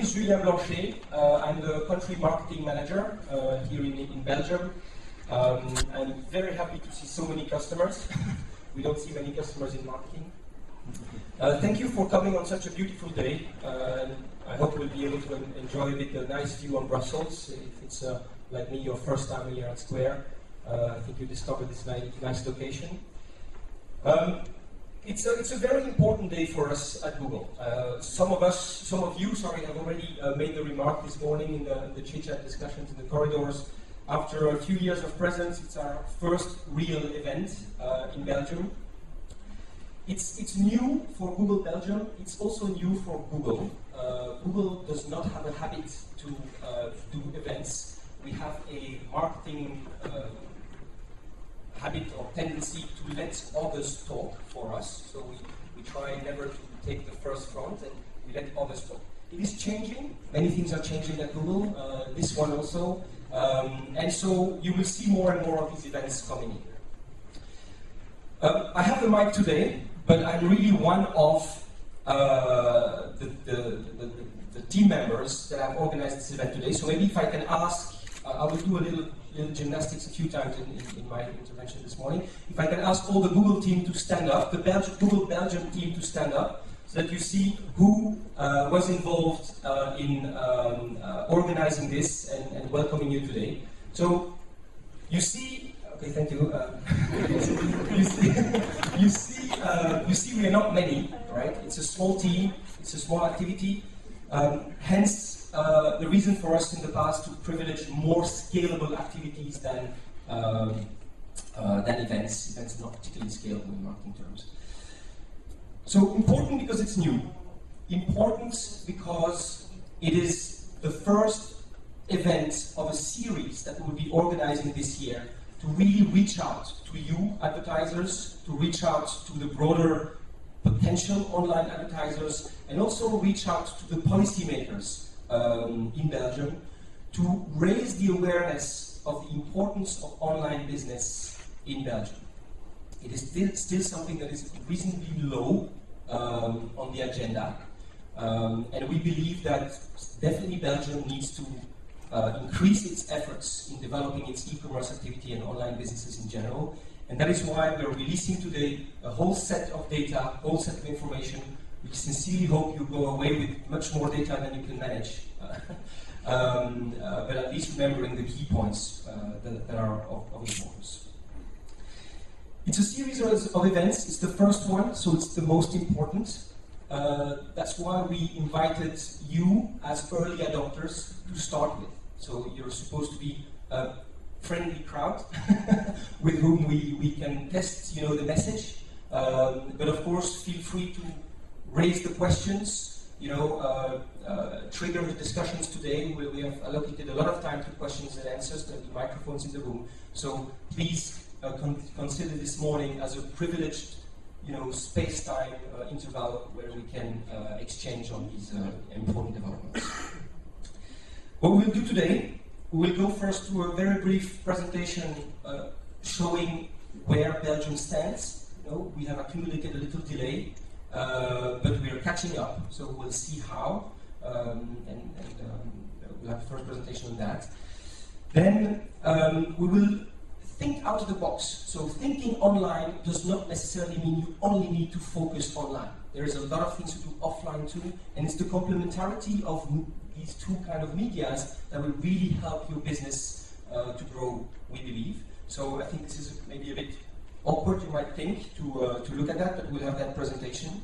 is Julien Blanchez. Uh, I'm the country marketing manager uh, here in, in Belgium. Um, I'm very happy to see so many customers. we don't see many customers in marketing. Uh, thank you for coming on such a beautiful day. Uh, I hope we'll be able to en- enjoy a bit nice view on Brussels. If it's uh, like me, your first time here at Square, uh, I think you discovered this ni- nice location. Um, it's a, it's a very important day for us at Google. Uh, some of us, some of you, sorry, have already uh, made the remark this morning in the, the chit-chat discussions in the corridors. After a few years of presence, it's our first real event uh, in Belgium. It's, it's new for Google Belgium. It's also new for Google. Uh, Google does not have a habit to uh, do events. We have a marketing uh, habit or tendency to let others talk for us. So we, we try never to take the first front and we let others talk. It is changing. Many things are changing at Google. Uh, this one also. Um, and so you will see more and more of these events coming in. Um, I have the mic today, but I'm really one of uh, the, the, the, the, team members that have organized this event today. So maybe if I can ask, uh, I will do a little, little gymnastics a few times in, in, in, my intervention this morning. If I can ask all the Google team to stand up, the Belgi- Google Belgium team to stand up, so that you see who uh, was involved uh, in um, uh, organizing this and, and, welcoming you today. So you see, okay, thank you. Uh, you see, you see, uh, you see, we are not many, right? It's a small team. It's a small activity. Um, hence, uh, the reason for us in the past to privilege more scalable activities than um, than events. Events are not particularly scalable in marketing terms. So important because it's new. Important because it is the first event of a series that we will be organizing this year to really reach out to you, advertisers, to reach out to the broader potential online advertisers, and also reach out to the policymakers um, in Belgium to raise the awareness of the importance of online business in Belgium. It is still, still something that is reasonably low um, on the agenda. Um, and we believe that definitely Belgium needs to uh, increase its efforts in developing its e-commerce activity and online businesses in general. And that is why we're releasing today a whole set of data, a whole set of information. We sincerely hope you go away with much more data than you can manage. um, uh, but at least remembering the key points uh, that, that, are of, of importance. It's a series of events. It's the first one, so it's the most important. Uh, that's why we invited you as early adopters to start with. So you're supposed to be a friendly crowd with whom we, we can test, you know, the message. Um, but of course, feel free to raise the questions. You know, uh, uh, trigger the discussions today. We, we have allocated a lot of time to questions and answers. There'll be microphones in the room. So please uh, con- consider this morning as a privileged, you know, space-time uh, interval where we can uh, exchange on these uh, important developments. what we'll do today, we will go first to a very brief presentation uh, showing where Belgium stands. You know, we have accumulated a little delay, uh, but we are catching up, so we'll see how, um, and, and um, we'll have a first presentation on that. Then um, we will think out of the box. So thinking online does not necessarily mean you only need to focus online. There is a lot of things to do offline too, and it's the complementarity of these two kind of medias that will really help your business uh, to grow, we believe. So I think this is maybe a bit awkward, you might think, to, uh, to look at that, but we'll have that presentation.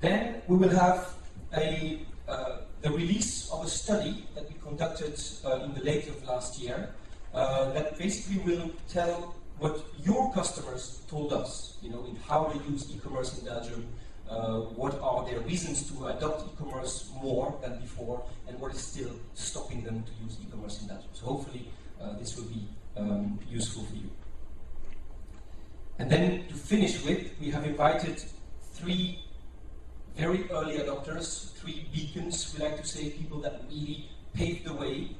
Then we will have a, uh, the release of a study that we conducted uh, in the late of last year, uh, that basically will tell what your customers told us, you know, in how they use e-commerce in Belgium, uh, what are their reasons to adopt e-commerce more than before, and what is still stopping them to use e-commerce in Belgium. So hopefully uh, this will be um, useful for you. And then to finish with, we have invited three very early adopters, three beacons, we like to say, people that really paved the way,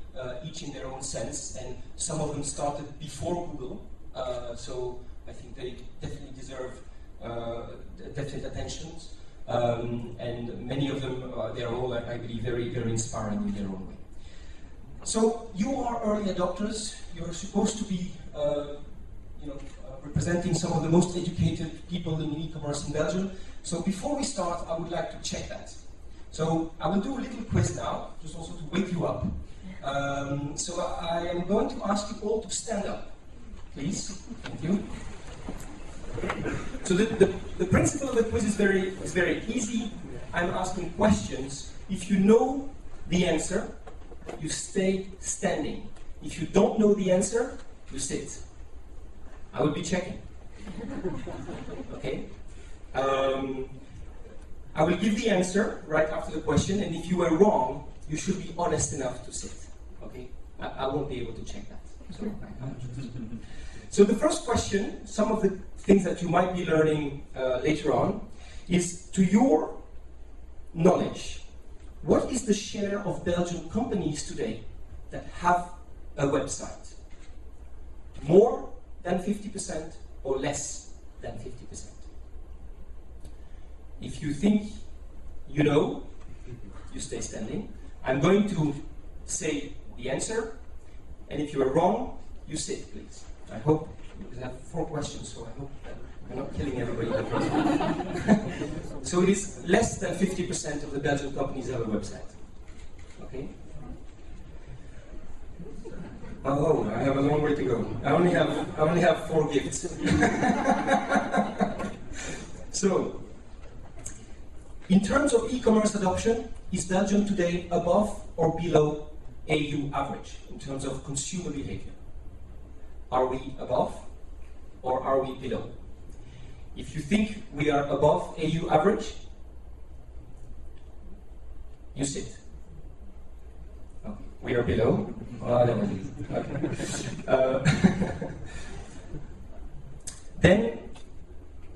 each in their own sense, and some of them started before Google, uh, so I think they definitely deserve uh, definite attention. Um, and many of them, uh, they're all, I believe, very, very inspiring in their own way. So you are early adopters. You're supposed to be, uh, you know, uh, representing some of the most educated people in e-commerce in Belgium. So before we start, I would like to check that. So I will do a little quiz now, just also to wake you up. Um, so I am going to ask you all to stand up, please. Thank you. So the, the, the principle of the quiz is very, is very easy. I'm asking questions. If you know the answer, you stay standing. If you don't know the answer, you sit. I will be checking. Okay? Um, I will give the answer right after the question, and if you are wrong, you should be honest enough to sit. Okay? I, I won't be able to check that. So, so the first question, some of the things that you might be learning uh, later on, is to your knowledge, what is the share of Belgian companies today that have a website? More than 50% or less than 50%? If you think you know, you stay standing. I'm going to say the answer, and if you are wrong, you sit, please. I hope, because I have four questions, so I hope that I'm not killing everybody. so it is less than 50% of the Belgian companies have a website. Okay? Oh, I have a long way to go. I only have, I only have four gifts. so, in terms of e-commerce adoption, is Belgium today above or below EU average in terms of consumer behavior? Are we above or are we below? If you think we are above EU average, you sit. We are below. Okay. uh, then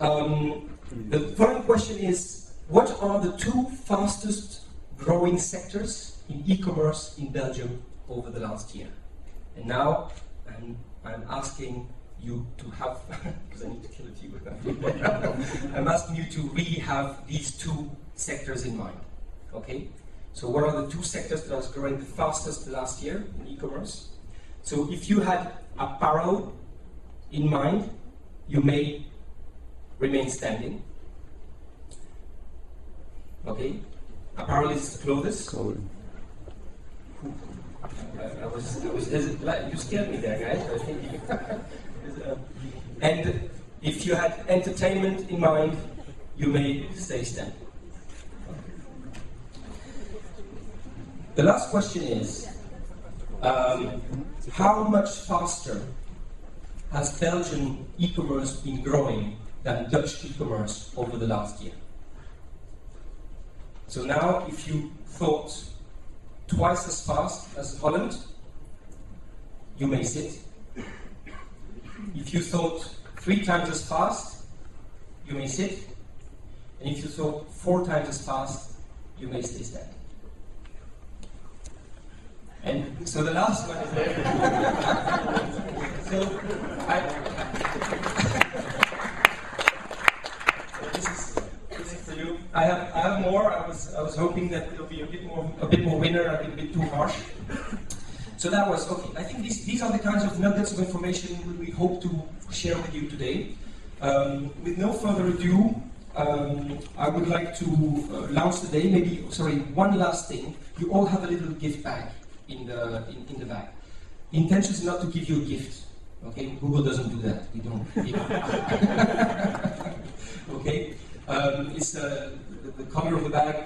um, the following question is: What are the two fastest growing sectors in e-commerce in Belgium over the last year? And now I'm, I'm asking you to have, because I need to kill a few. I'm asking you to really have these two sectors in mind. Okay? So what are the two sectors that are growing the fastest last year in e-commerce? So if you had apparel in mind, you may remain standing. Okay? Apparel is clothes. Clothing. I, I was, I was, you scared me there, guys. and if you had entertainment in mind, you may stay standing. The last question is um, how much faster has Belgian e commerce been growing than Dutch e commerce over the last year? So now, if you thought twice as fast as Holland, you may sit. If you thought three times as fast, you may sit. And if you thought four times as fast, you may stay standing. And so the last one is there. so I, this, is, this is for you. I have, I have more. I was, I was hoping that it'll be a bit more, a bit more winner. I've a bit too harsh. So that was okay. I think these, these are the kinds of nuggets of information we hope to share with you today. Um, with no further ado, um, I would like to uh, launch the day. Maybe, sorry, one last thing. You all have a little gift bag in the in, in the bag. The intention is not to give you a gift. Okay, Google doesn't do that. We don't. okay, um, it's uh, the, the color of the bag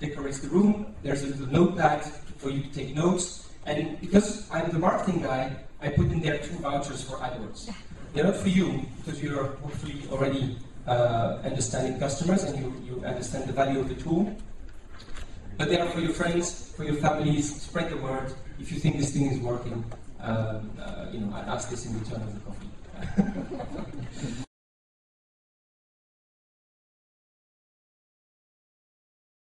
decorates the room. There's a little notepad for you to take notes. And because I'm the marketing guy, I put in there two vouchers for AdWords. They're not for you, because you're hopefully already uh, understanding customers and you, you understand the value of the tool. But they are for your friends, for your families, spread the word. If you think this thing is working, um, uh, you know, I ask this in return of the coffee.